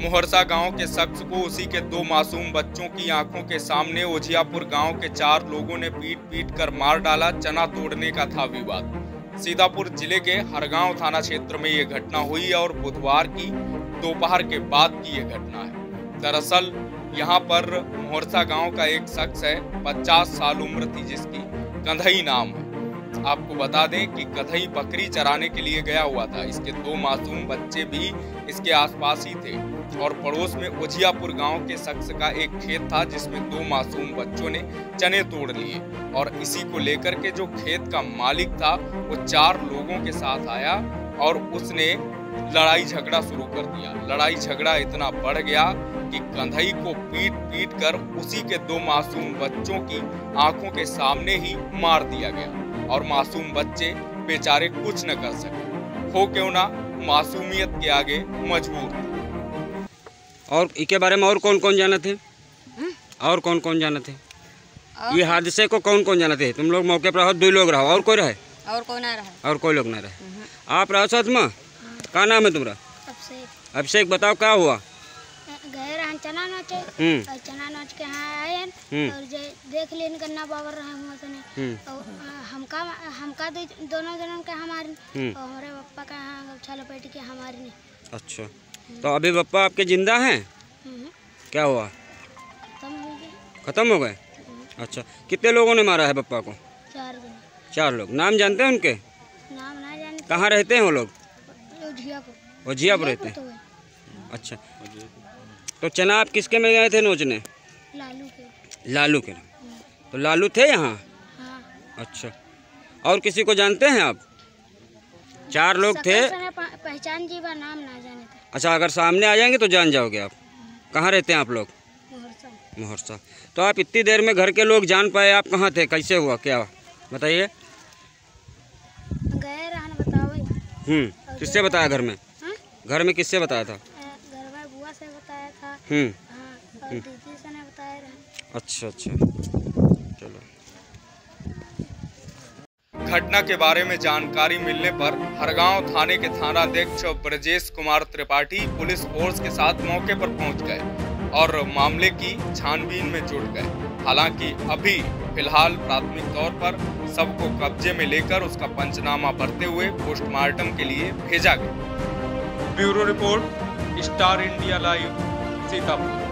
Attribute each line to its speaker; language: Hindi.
Speaker 1: मुहरसा गाँव के शख्स को उसी के दो मासूम बच्चों की आँखों के सामने ओझियापुर गाँव के चार लोगों ने पीट पीट कर मार डाला, चना तोड़ने का था विवाद। सीतापुर ज़िले के हरगांव थाना क्षेत्र में ये घटना हुई और बुधवार की दोपहर के बाद की ये घटना है। दरअसल, यहाँ पर मोहरसा गाँव का एक शख्स है, पचास साल उम्र थी जिसकी कंधई नाम है। आपको बता दें कि कथई बकरी चराने के लिए गया हुआ था। इसके दो मासूम बच्चे भी इसके आसपास ही थे। और पड़ोस में ओझियापुर गाँव के शख्स का एक खेत था, जिसमें दो मासूम बच्चों ने चने तोड़ लिए। और इसी को लेकर के जो खेत का मालिक था, वो चार लोगों के साथ आया और उसने लड़ाई झगड़ा शुरू कर दिया। लड़ाई झगड़ा इतना बढ़ गया कि कंधई को पीट पीट कर उसी के दो मासूम बच्चों की आँखों के सामने ही मार दिया गया। और मासूम बच्चे बेचारे कुछ न कर सके। हो क्यों ना मासूमियत के आगे मजबूर
Speaker 2: और इसके बारे में और कौन कौन जाना थे और कौन कौन जाना थे ये हादसे को कौन कौन जाना थे तुम लोग मौके पर रहो दो लोग रहो। और कोई रहे?
Speaker 3: और कोई ना रहा।
Speaker 2: और कोई लोग ना रहे। आप रहो साथ में? क्या नाम है तुम्हारा? अभिषेक बताओ क्या हुआ?
Speaker 3: रहन चना नाचे।
Speaker 2: हम्म।
Speaker 3: और चना नाच के यहाँ आए
Speaker 2: हम्म।
Speaker 3: और जे देख लिए गन्ना बाबर रहे हुआ सने
Speaker 2: हम्म।
Speaker 3: और हमका हमका दो- दोनों जनों के हमारे। और हमारे पप्पा का यहाँ गमछा लपेट के हमारे ने
Speaker 2: अच्छा। तो अभी पप्पा आपके ज़िंदा हैं? क्या हुआ?
Speaker 3: खत्म हो गए?
Speaker 2: अच्छा। कितने लोगों ने मारा है पप्पा को?
Speaker 3: चार
Speaker 2: चार लोग। नाम जानते हैं उनके?
Speaker 3: नाम ना जाने।
Speaker 2: कहाँ रहते हैं वो लोग? वो जियापुर। रहते हैं।
Speaker 3: तो है,
Speaker 2: अच्छा। तो चना आप किसके में गए थे नोचने
Speaker 3: लालू के।
Speaker 2: लालू के तो लालू थे यहाँ?
Speaker 3: हाँ।
Speaker 2: अच्छा। और किसी को जानते हैं आप? चार लोग थे।
Speaker 3: पहचान जी का नाम ना जाने था।
Speaker 2: अच्छा अगर सामने आ जाएँगे तो जान जाओगे आप। कहाँ रहते हैं आप लोग? मुहरसा। तो आप इतनी देर में घर के लोग जान पाए आप कहाँ थे? कैसे हुआ? क्या बताइए।
Speaker 3: गए रहन बताओ
Speaker 2: हम्म। किससे बताया घर में?
Speaker 3: हाँ?
Speaker 2: घर में किससे बताया था? हम्म।
Speaker 3: हाँ रहे।
Speaker 2: अच्छा अच्छा। चलो।
Speaker 1: घटना के बारे में जानकारी मिलने पर हरगांव थाने के थानाध्यक्ष ब्रजेश कुमार त्रिपाठी पुलिस फोर्स के साथ मौके पर पहुँच गए और मामले की छानबीन में जुट गए। हालाँकि अभी फ़िलहाल प्राथमिक तौर पर सबको कब्जे में लेकर उसका पंचनामा भरते हुए पोस्टमार्टम के लिए भेजा गया। Bureau report star India live. Sitapur